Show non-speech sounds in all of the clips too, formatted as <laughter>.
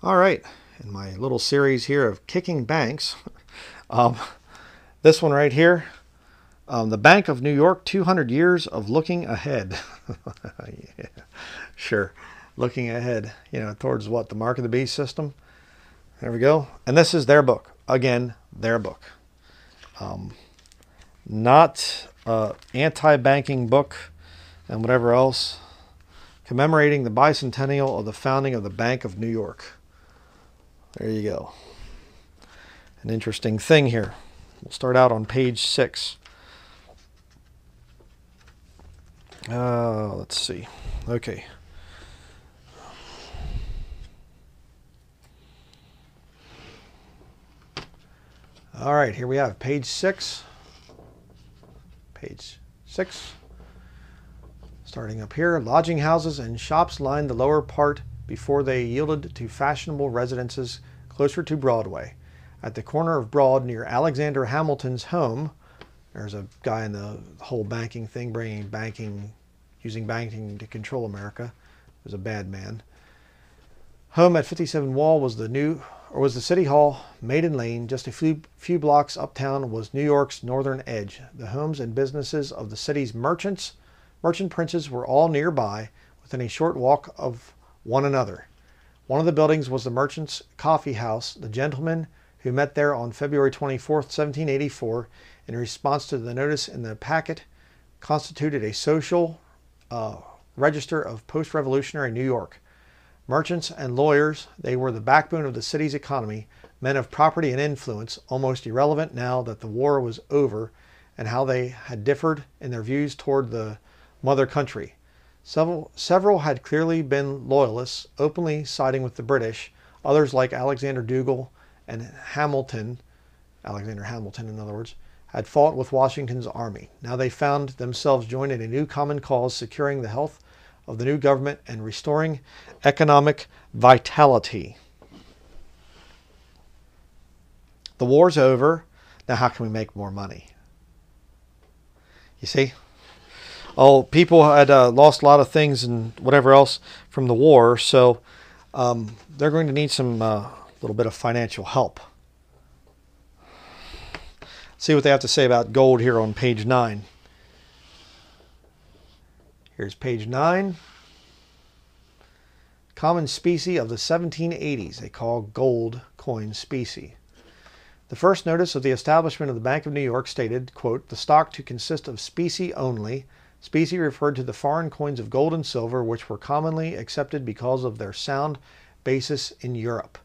All right, in my little series here of kicking banks, <laughs> um, this one right here, um, the Bank of New York, 200 years of looking ahead. <laughs> yeah, sure, looking ahead, you know, towards what, the Mark of the Beast system? There we go. And this is their book. Again, their book. Um, not uh, anti-banking book and whatever else commemorating the bicentennial of the founding of the Bank of New York. There you go. An interesting thing here. We'll start out on page six. Uh, let's see. Okay. All right, here we have page six. Page six. Starting up here, lodging houses and shops lined the lower part before they yielded to fashionable residences closer to Broadway. At the corner of Broad near Alexander Hamilton's home, there's a guy in the whole banking thing, bringing banking, using banking to control America. He was a bad man. Home at 57 Wall was the new, or was the City Hall, Maiden Lane, just a few, few blocks uptown was New York's northern edge. The homes and businesses of the city's merchants, merchant princes were all nearby, within a short walk of one another. One of the buildings was the Merchants' Coffee House. The gentlemen who met there on February 24, 1784, in response to the notice in the packet, constituted a social uh, register of post revolutionary New York. Merchants and lawyers, they were the backbone of the city's economy, men of property and influence, almost irrelevant now that the war was over and how they had differed in their views toward the mother country. Several, several had clearly been loyalists, openly siding with the British. Others, like Alexander Dougall and Hamilton, Alexander Hamilton, in other words, had fought with Washington's army. Now they found themselves joined in a new common cause, securing the health of the new government and restoring economic vitality. The war's over. Now, how can we make more money? You see? Oh, people had uh, lost a lot of things and whatever else from the war, so um, they're going to need some uh, little bit of financial help. See what they have to say about gold here on page nine. Here's page nine. Common specie of the 1780s. They call gold coin specie. The first notice of the establishment of the Bank of New York stated, quote, the stock to consist of specie only, Specie referred to the foreign coins of gold and silver, which were commonly accepted because of their sound basis in Europe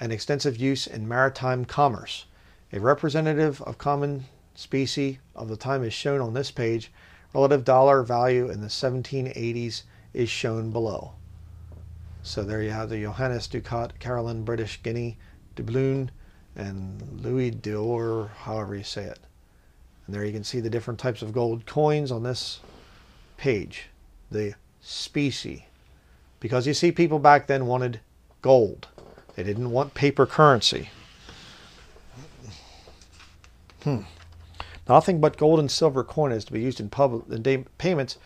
and extensive use in maritime commerce. A representative of common specie of the time is shown on this page. Relative dollar value in the 1780s is shown below. So there you have the Johannes Ducat, Caroline British Guinea, doubloon, and Louis d'Or, however you say it. And there you can see the different types of gold coins on this page, the specie. Because you see, people back then wanted gold. They didn't want paper currency. Hmm. Nothing but gold and silver coin is to be used in public in payments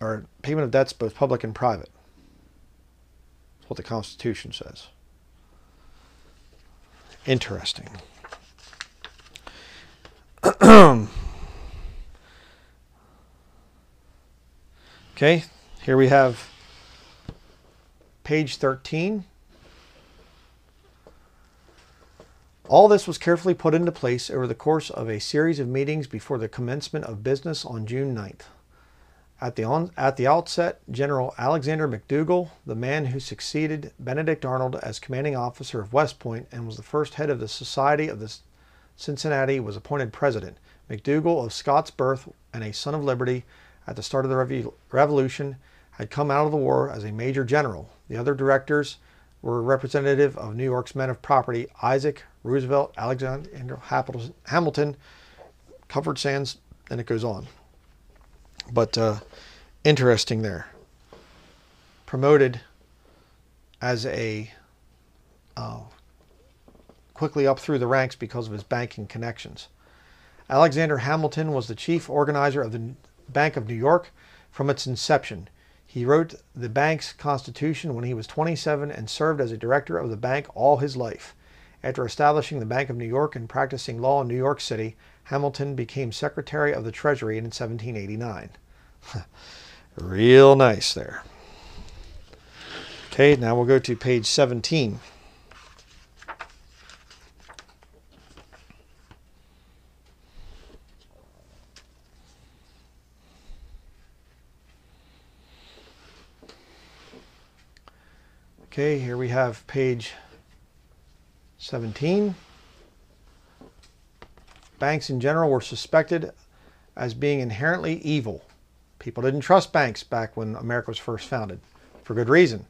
or payment of debts both public and private. That's what the Constitution says. Interesting. <clears throat> okay, here we have page 13. All this was carefully put into place over the course of a series of meetings before the commencement of business on June 9th. At the, on, at the outset, General Alexander McDougall, the man who succeeded Benedict Arnold as commanding officer of West Point and was the first head of the Society of the Cincinnati, was appointed president. McDougall, of Scots birth and a son of liberty, at the start of the Revo Revolution, had come out of the war as a major general. The other directors were representative of New York's men of property, Isaac, Roosevelt, Alexander Hamilton, Comfort Sands, and it goes on. But uh, interesting there. Promoted as a uh, quickly up through the ranks because of his banking connections. Alexander Hamilton was the chief organizer of the Bank of New York from its inception. He wrote the bank's constitution when he was 27 and served as a director of the bank all his life. After establishing the Bank of New York and practicing law in New York City, Hamilton became Secretary of the Treasury in 1789. <laughs> Real nice there. Okay, now we'll go to page 17. Okay, here we have page 17. Banks in general were suspected as being inherently evil. People didn't trust banks back when America was first founded, for good reason.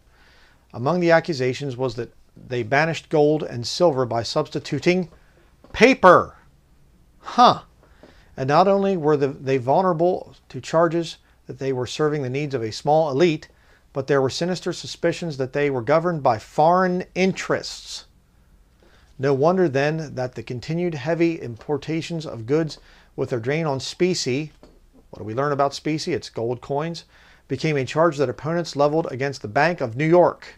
Among the accusations was that they banished gold and silver by substituting paper. Huh. And not only were they vulnerable to charges that they were serving the needs of a small elite, but there were sinister suspicions that they were governed by foreign interests. No wonder then that the continued heavy importations of goods with their drain on specie, what do we learn about specie? It's gold coins, became a charge that opponents leveled against the Bank of New York.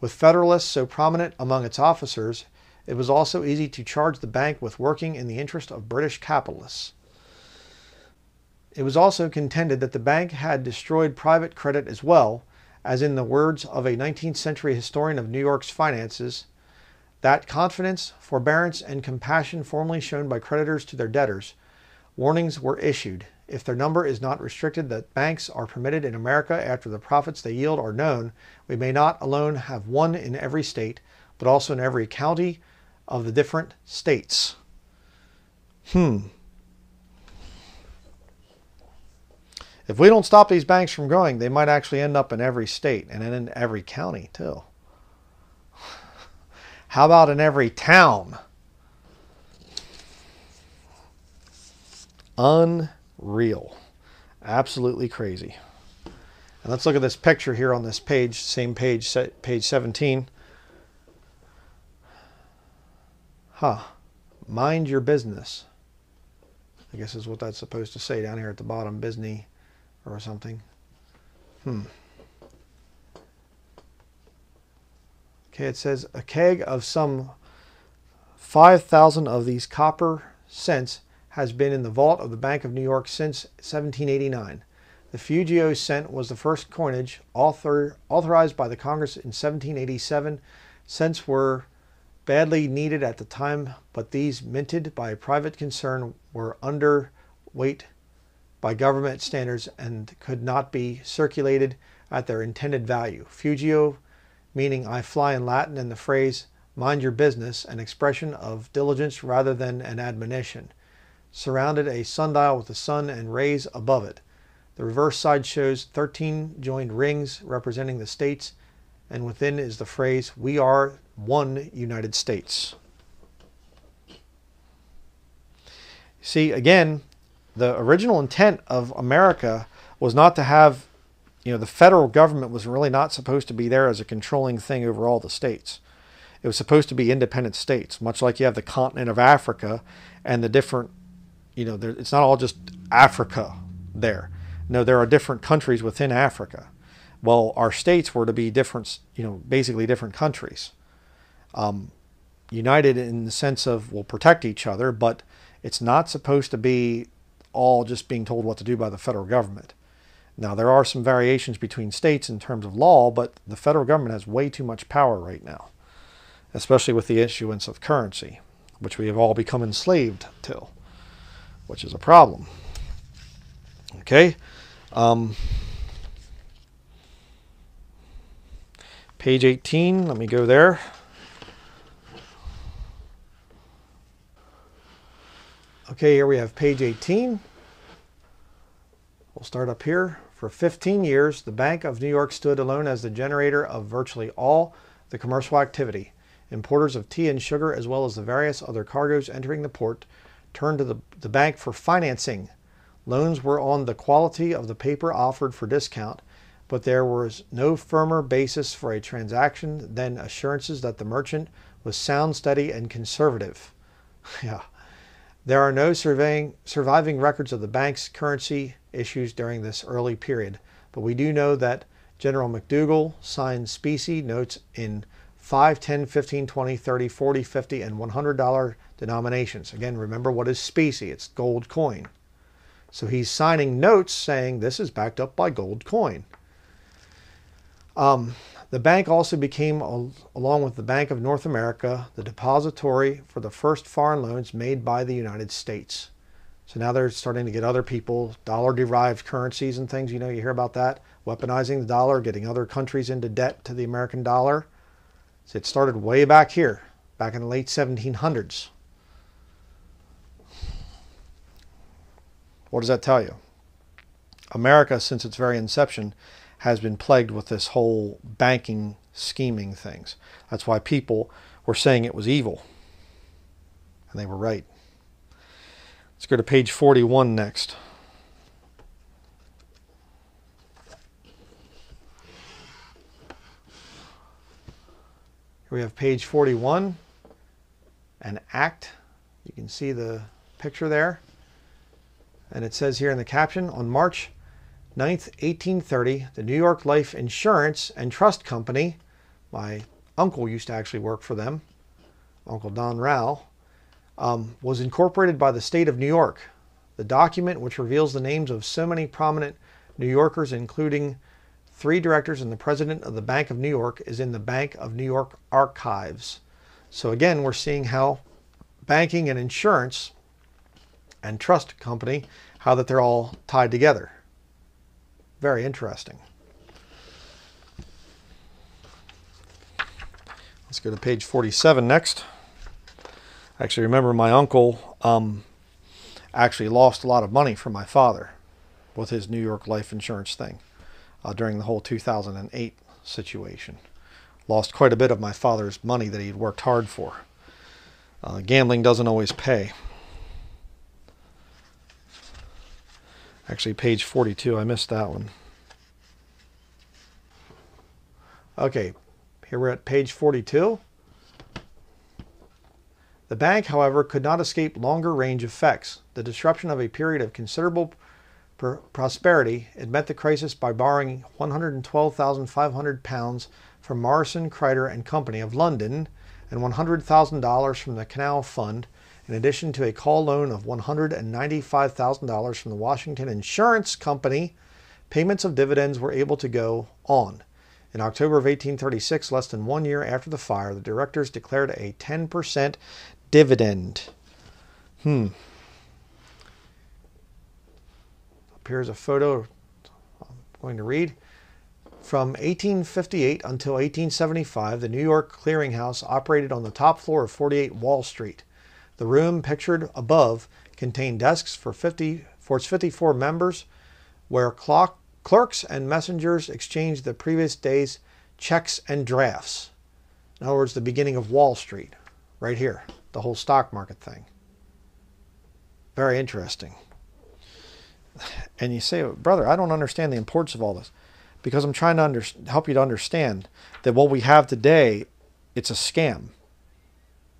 With Federalists so prominent among its officers, it was also easy to charge the bank with working in the interest of British capitalists. It was also contended that the bank had destroyed private credit as well, as in the words of a 19th century historian of New York's finances, that confidence, forbearance, and compassion formerly shown by creditors to their debtors, warnings were issued. If their number is not restricted, that banks are permitted in America after the profits they yield are known, we may not alone have one in every state, but also in every county of the different states. Hmm. If we don't stop these banks from growing, they might actually end up in every state and in every county too. <sighs> How about in every town? Unreal. Absolutely crazy. And let's look at this picture here on this page, same page, page 17. Huh. Mind your business. I guess is what that's supposed to say down here at the bottom, business or something. Hmm. Okay, it says a keg of some 5,000 of these copper cents has been in the vault of the Bank of New York since 1789. The Fugio cent was the first coinage author, authorized by the Congress in 1787. Cents were badly needed at the time, but these minted by a private concern were underweight by government standards and could not be circulated at their intended value. Fugio, meaning I fly in Latin, and the phrase mind your business, an expression of diligence rather than an admonition, surrounded a sundial with the sun and rays above it. The reverse side shows 13 joined rings representing the states, and within is the phrase, We are one United States. See, again, the original intent of America was not to have, you know, the federal government was really not supposed to be there as a controlling thing over all the states. It was supposed to be independent states, much like you have the continent of Africa and the different, you know, there, it's not all just Africa there. No, there are different countries within Africa. Well, our states were to be different, you know, basically different countries. Um, united in the sense of we'll protect each other, but it's not supposed to be all just being told what to do by the federal government. Now, there are some variations between states in terms of law, but the federal government has way too much power right now, especially with the issuance of currency, which we have all become enslaved to, which is a problem. Okay. Um, page 18, let me go there. Okay, here we have page 18. We'll start up here. For 15 years, the Bank of New York stood alone as the generator of virtually all the commercial activity. Importers of tea and sugar, as well as the various other cargoes entering the port, turned to the, the bank for financing. Loans were on the quality of the paper offered for discount, but there was no firmer basis for a transaction than assurances that the merchant was sound, steady, and conservative. <laughs> yeah. There are no surviving records of the bank's currency issues during this early period, but we do know that General McDougall signed specie notes in 5, 10, 15, 20, 30, 40, 50, and $100 denominations. Again, remember what is specie? It's gold coin. So he's signing notes saying this is backed up by gold coin. Um, the bank also became, along with the Bank of North America, the depository for the first foreign loans made by the United States. So now they're starting to get other people, dollar derived currencies and things. You know, you hear about that. Weaponizing the dollar, getting other countries into debt to the American dollar. So it started way back here, back in the late 1700s. What does that tell you? America, since its very inception, has been plagued with this whole banking scheming things. That's why people were saying it was evil. And they were right. Let's go to page 41 next. Here we have page 41, an act. You can see the picture there. And it says here in the caption, on March 9th, 1830, the New York Life Insurance and Trust Company, my uncle used to actually work for them, Uncle Don Rao, um, was incorporated by the state of New York. The document, which reveals the names of so many prominent New Yorkers, including three directors and the president of the Bank of New York, is in the Bank of New York archives. So again, we're seeing how banking and insurance and trust company, how that they're all tied together. Very interesting. Let's go to page 47 next. Actually, remember my uncle um, actually lost a lot of money from my father with his New York life insurance thing uh, during the whole 2008 situation. Lost quite a bit of my father's money that he'd worked hard for. Uh, gambling doesn't always pay. Actually, page 42, I missed that one. Okay, here we're at page 42. The bank, however, could not escape longer range effects. The disruption of a period of considerable pr prosperity it met the crisis by borrowing 112,500 pounds from Morrison, Cryder and Company of London and $100,000 from the Canal Fund, in addition to a call loan of $195,000 from the Washington Insurance Company. Payments of dividends were able to go on. In October of 1836, less than one year after the fire, the directors declared a 10% dividend. Hmm. Up here's a photo I'm going to read. From 1858 until 1875, the New York Clearinghouse operated on the top floor of 48 Wall Street. The room pictured above contained desks for 50 for its 54 members, where clock, clerks and messengers exchanged the previous day's checks and drafts. In other words, the beginning of Wall Street, right here the whole stock market thing. Very interesting. And you say, brother, I don't understand the importance of all this because I'm trying to under, help you to understand that what we have today, it's a scam.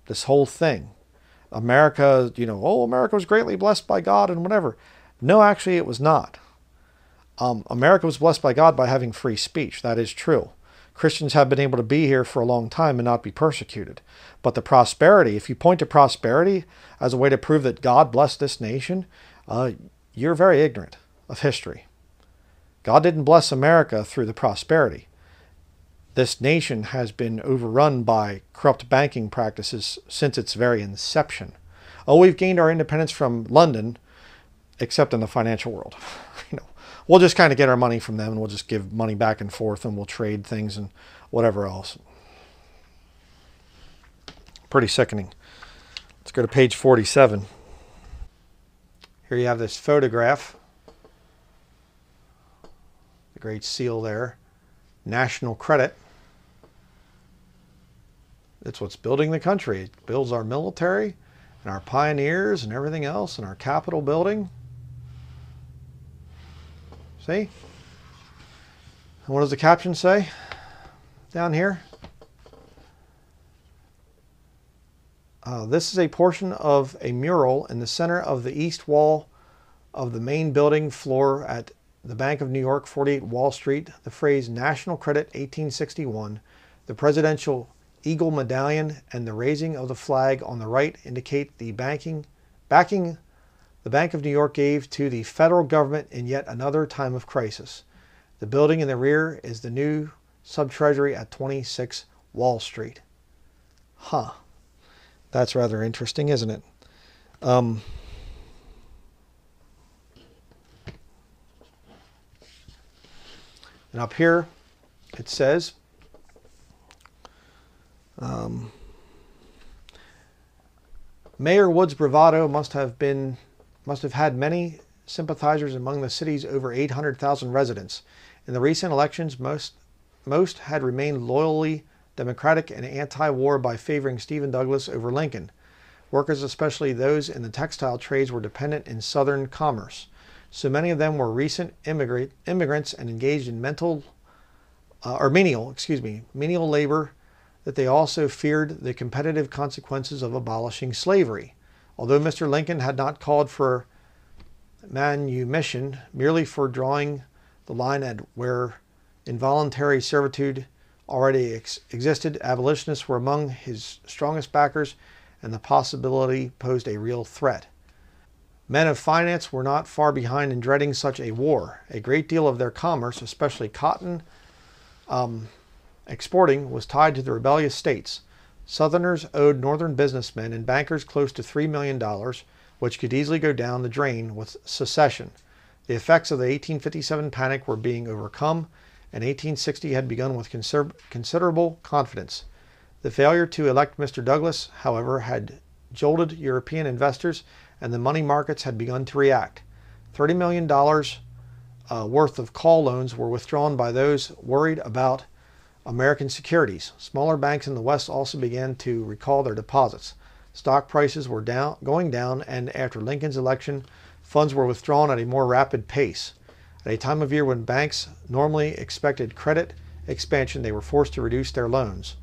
This whole thing. America, you know, oh, America was greatly blessed by God and whatever. No, actually, it was not. Um, America was blessed by God by having free speech. That is true. Christians have been able to be here for a long time and not be persecuted. But the prosperity, if you point to prosperity as a way to prove that God blessed this nation, uh, you're very ignorant of history. God didn't bless America through the prosperity. This nation has been overrun by corrupt banking practices since its very inception. Oh, we've gained our independence from London, except in the financial world. <laughs> you know, we'll just kind of get our money from them and we'll just give money back and forth and we'll trade things and whatever else. Pretty sickening. Let's go to page 47. Here you have this photograph. The great seal there. National credit. It's what's building the country. It builds our military and our pioneers and everything else and our Capitol building. See? And what does the caption say down here? Uh, this is a portion of a mural in the center of the east wall of the main building floor at the Bank of New York, 48 Wall Street, the phrase National Credit 1861, the presidential eagle medallion, and the raising of the flag on the right indicate the banking, backing the Bank of New York gave to the federal government in yet another time of crisis. The building in the rear is the new subtreasury at 26 Wall Street. Huh. That's rather interesting, isn't it? Um, and up here it says um, Mayor Wood's bravado must have been must have had many sympathizers among the city's over 800,000 residents. In the recent elections, most most had remained loyally Democratic and anti-war by favoring Stephen Douglas over Lincoln. Workers, especially those in the textile trades, were dependent in Southern commerce. So many of them were recent immigrant, immigrants and engaged in mental uh, or menial, excuse me, menial labor that they also feared the competitive consequences of abolishing slavery. Although Mr. Lincoln had not called for manumission, merely for drawing the line at where involuntary servitude already ex- existed, abolitionists were among his strongest backers, and the possibility posed a real threat. Men of finance were not far behind in dreading such a war. A great deal of their commerce, especially cotton um, exporting, was tied to the rebellious states. Southerners owed Northern businessmen and bankers close to $3 million, which could easily go down the drain with secession. The effects of the 1857 panic were being overcome, and 1860 had begun with considerable confidence. The failure to elect Mr. Douglas, however, had jolted European investors, and the money markets had begun to react. $30 million uh, worth of call loans were withdrawn by those worried about American securities. Smaller banks in the West also began to recall their deposits. Stock prices were down, going down, and after Lincoln's election, funds were withdrawn at a more rapid pace. At a time of year when banks normally expected credit expansion, they were forced to reduce their loans.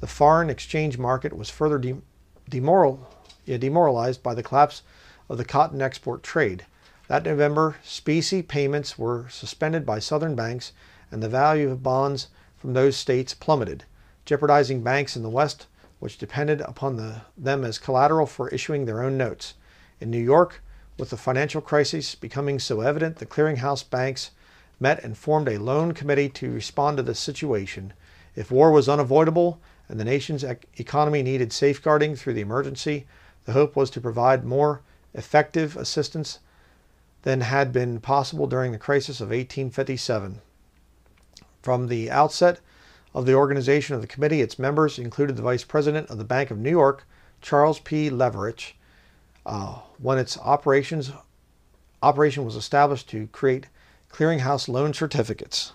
The foreign exchange market was further de- demoral, yeah, demoralized by the collapse of the cotton export trade. That November, specie payments were suspended by southern banks, and the value of bonds from those states plummeted, jeopardizing banks in the West, which depended upon the, them as collateral for issuing their own notes. In New York, with the financial crisis becoming so evident, the clearinghouse banks met and formed a loan committee to respond to the situation. If war was unavoidable, and the nation's economy needed safeguarding through the emergency, the hope was to provide more effective assistance than had been possible during the crisis of 1857. From the outset of the organization of the committee, its members included the Vice President of the Bank of New York, Charles P. Leverich. Uh, when its operations operation was established to create clearinghouse loan certificates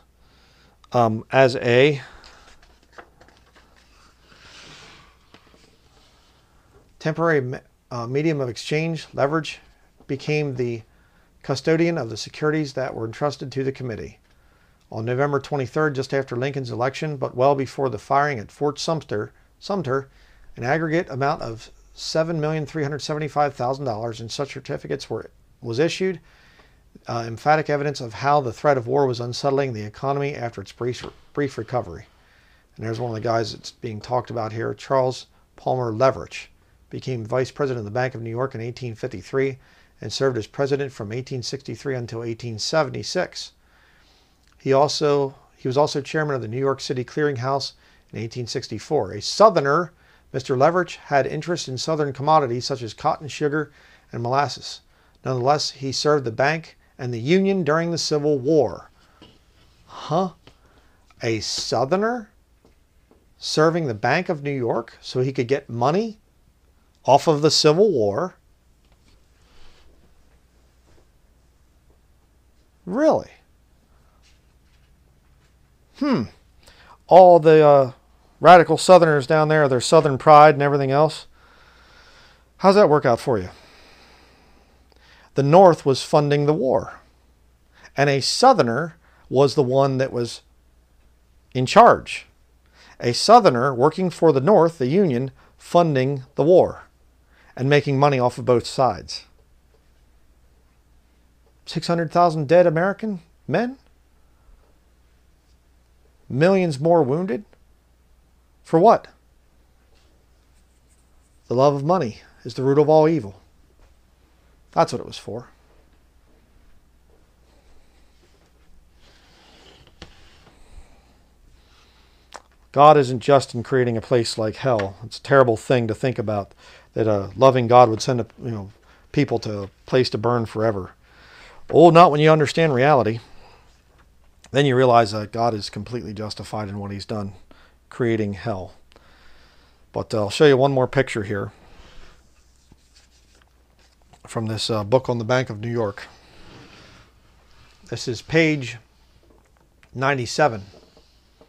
um, as a temporary uh, medium of exchange, Leverich became the custodian of the securities that were entrusted to the committee. On November 23rd, just after Lincoln's election, but well before the firing at Fort Sumter, Sumter an aggregate amount of $7,375,000 in such certificates were, was issued, uh, emphatic evidence of how the threat of war was unsettling the economy after its brief, brief recovery. And there's one of the guys that's being talked about here, Charles Palmer Leverich became vice president of the Bank of New York in 1853 and served as president from 1863 until 1876. He also he was also chairman of the New York City Clearing House in 1864. A Southerner, Mr. Leverich had interest in Southern commodities such as cotton, sugar, and molasses. Nonetheless, he served the bank and the Union during the Civil War. Huh? A Southerner serving the Bank of New York so he could get money off of the Civil War. Really? Hmm. All the uh, radical Southerners down there, their Southern pride and everything else. How's that work out for you? The North was funding the war, and a Southerner was the one that was in charge. A Southerner working for the North, the Union, funding the war and making money off of both sides. 600,000 dead American men? Millions more wounded? For what? The love of money is the root of all evil. That's what it was for. God isn't just in creating a place like hell. It's a terrible thing to think about that a loving God would send a, you know people to a place to burn forever. Oh, not when you understand reality. Then you realize that God is completely justified in what He's done, creating hell. But uh, I'll show you one more picture here from this uh, book on the Bank of New York. This is page 97. It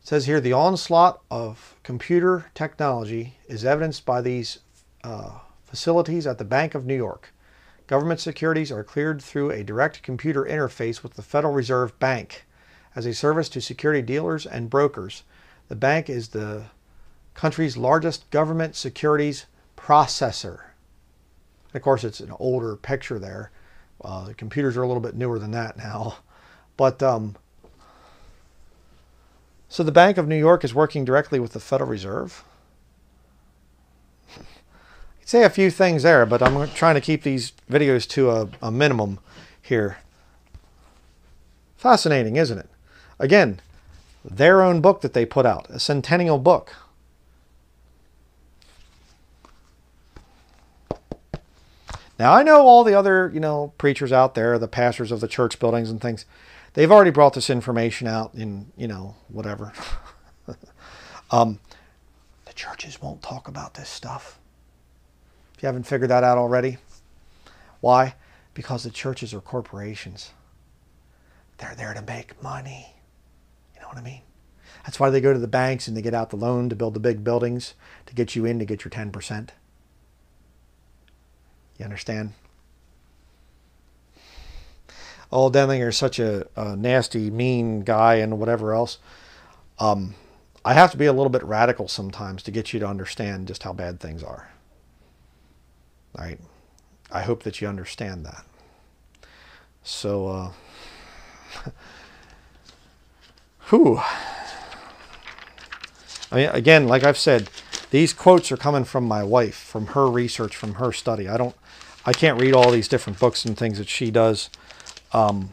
says here the onslaught of computer technology is evidenced by these uh, facilities at the Bank of New York. Government securities are cleared through a direct computer interface with the Federal Reserve Bank as a service to security dealers and brokers. The bank is the country's largest government securities processor. Of course, it's an older picture there. Uh, the computers are a little bit newer than that now. <laughs> But um, so the Bank of New York is working directly with the Federal Reserve. Say a few things there, but I'm trying to keep these videos to a, a minimum here. Fascinating, isn't it? Again, their own book that they put out, a centennial book. Now I know all the other, you know, preachers out there, the pastors of the church buildings and things they've already brought this information out in, you know, whatever. <laughs> um, the churches won't talk about this stuff. If you haven't figured that out already. Why? Because the churches are corporations. They're there to make money. You know what I mean? That's why they go to the banks and they get out the loan to build the big buildings to get you in to get your 10%. You understand? oh, Denlinger's such a, a, nasty, mean guy and whatever else. Um, I have to be a little bit radical sometimes to get you to understand just how bad things are. Right. I hope that you understand that. So, uh, <laughs> whew. I mean, again, like I've said, these quotes are coming from my wife, from her research, from her study. I don't, I can't read all these different books and things that she does. Um,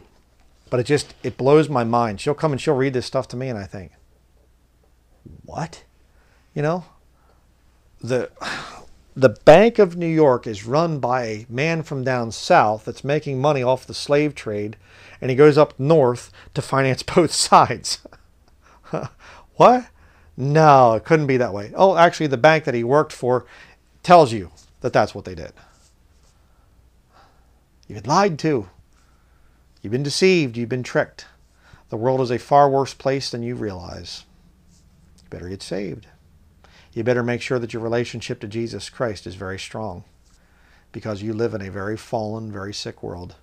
but it just it blows my mind. She'll come and she'll read this stuff to me, and I think, what? You know, the the Bank of New York is run by a man from down south that's making money off the slave trade, and he goes up north to finance <laughs> both sides. <laughs> what? No, it couldn't be that way. Oh, actually, the bank that he worked for tells you that that's what they did. You've been lied to. You've been deceived. You've been tricked. The world is a far worse place than you realize. You better get saved. You better make sure that your relationship to Jesus Christ is very strong because you live in a very fallen, very sick world.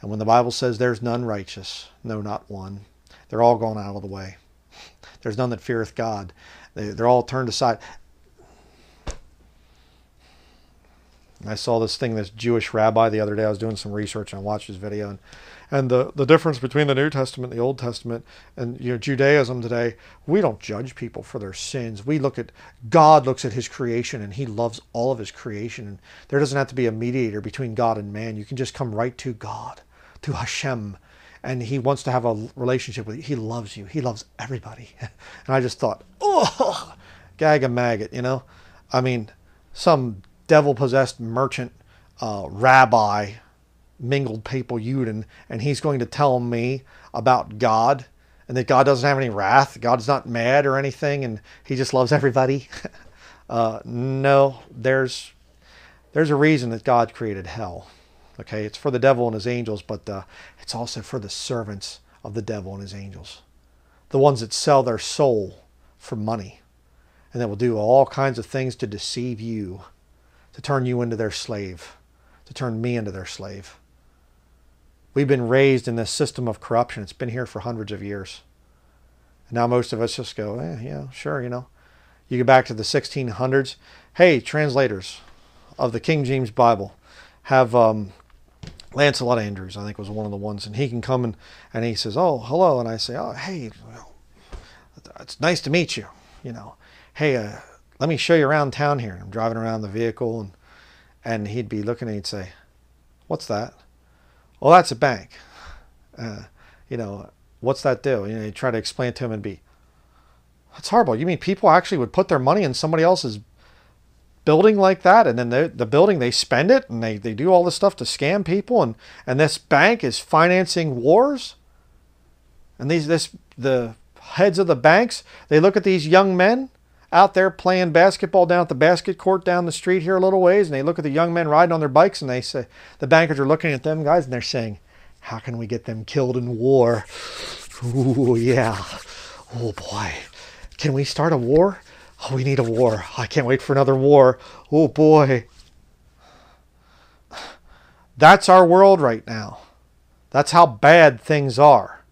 And when the Bible says there's none righteous, no, not one, they're all gone out of the way. <laughs> There's none that feareth God. They're all turned aside. I saw this thing, this Jewish rabbi the other day. I was doing some research and I watched his video, and and the, the difference between the New Testament and the Old Testament and you know Judaism today, we don't judge people for their sins. We look at God looks at his creation and he loves all of his creation. And there doesn't have to be a mediator between God and man. You can just come right to God, to Hashem. And he wants to have a relationship with you. He loves you. He loves everybody. <laughs> and I just thought, oh, gag a maggot, you know? I mean, some devil possessed merchant uh, rabbi mingled people Yuden, and he's going to tell me about God and that God doesn't have any wrath. God's not mad or anything, and He just loves everybody. <laughs> uh, no, there's there's a reason that God created hell. Okay, it's for the devil and his angels, but uh, it's also for the servants of the devil and his angels, the ones that sell their soul for money, and that will do all kinds of things to deceive you, to turn you into their slave, to turn me into their slave. We've been raised in this system of corruption. It's been here for hundreds of years. And now most of us just go, eh, yeah, sure, you know. You go back to the 1600s. Hey, translators of the King James Bible have um, Lancelot Andrewes, I think, was one of the ones, and he can come and, and he says, "Oh, hello," and I say, "Oh, hey, well, it's nice to meet you." You know, hey, uh, let me show you around town here. I'm driving around the vehicle, and and he'd be looking and he'd say, "What's that?" Well, that's a bank. Uh, you know, what's that do? You know, you try to explain it to him and be, that's horrible. You mean people actually would put their money in somebody else's building like that and then the, the building they spend it and they, they do all this stuff to scam people and, and this bank is financing wars and these this the heads of the banks they look at these young men out there playing basketball down at the basket court down the street here a little ways and they look at the young men riding on their bikes and they say the bankers are looking at them guys and they're saying how can we get them killed in war Ooh, yeah oh boy can we start a war Oh, we need a war. I can't wait for another war. Oh boy. That's our world right now. That's how bad things are.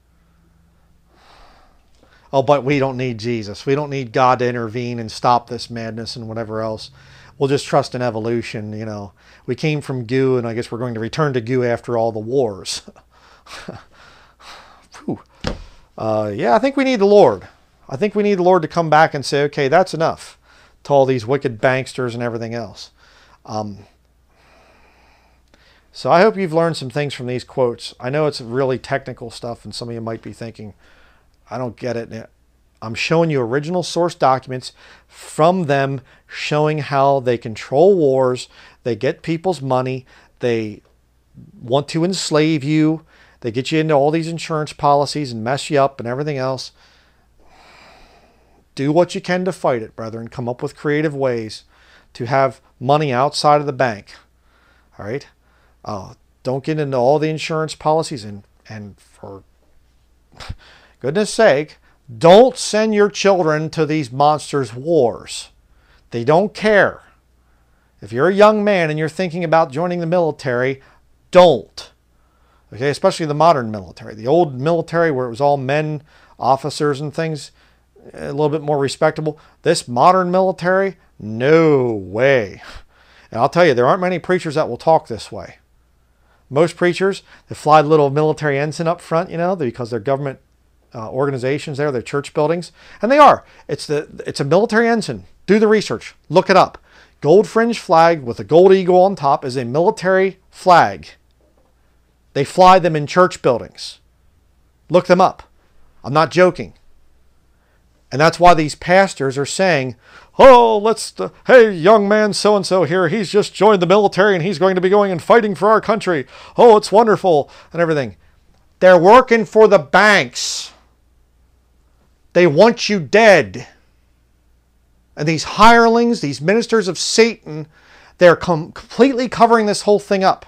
Oh, but we don't need Jesus. We don't need God to intervene and stop this madness and whatever else. We'll just trust in evolution, you know. We came from goo, and I guess we're going to return to goo after all the wars. <laughs> uh, yeah, I think we need the Lord. I think we need the Lord to come back and say, okay, that's enough to all these wicked banksters and everything else. Um, so I hope you've learned some things from these quotes. I know it's really technical stuff, and some of you might be thinking, I don't get it. I'm showing you original source documents from them showing how they control wars, they get people's money, they want to enslave you, they get you into all these insurance policies and mess you up and everything else. Do what you can to fight it, brethren. Come up with creative ways to have money outside of the bank. All right? Uh, don't get into all the insurance policies and, and for goodness sake, don't send your children to these monsters' wars. They don't care. If you're a young man and you're thinking about joining the military, don't. Okay, especially the modern military. The old military where it was all men, officers and things, a little bit more respectable. This modern military, no way. And I'll tell you, there aren't many preachers that will talk this way. Most preachers, they fly the little military ensign up front, you know, because they're government uh, organizations there, they're church buildings, and they are. It's the it's a military ensign. Do the research. Look it up. Gold fringe flag with a gold eagle on top is a military flag. They fly them in church buildings. Look them up. I'm not joking. And that's why these pastors are saying, oh, let's, uh, hey, young man so and so here, he's just joined the military and he's going to be going and fighting for our country. Oh, it's wonderful and everything. They're working for the banks. They want you dead. And these hirelings, these ministers of Satan, they're com- completely covering this whole thing up.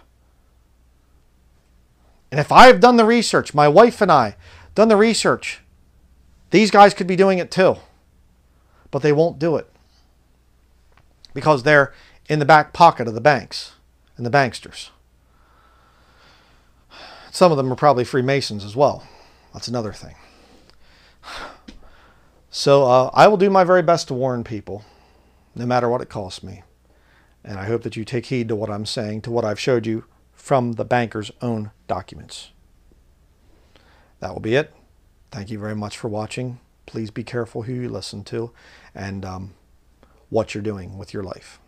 And if I've done the research, my wife and I done the research, these guys could be doing it too, but they won't do it because they're in the back pocket of the banks and the banksters. Some of them are probably Freemasons as well. That's another thing. So uh, I will do my very best to warn people, no matter what it costs me. And I hope that you take heed to what I'm saying, to what I've showed you from the banker's own documents. That will be it. Thank you very much for watching. Please be careful who you listen to and um, what you're doing with your life.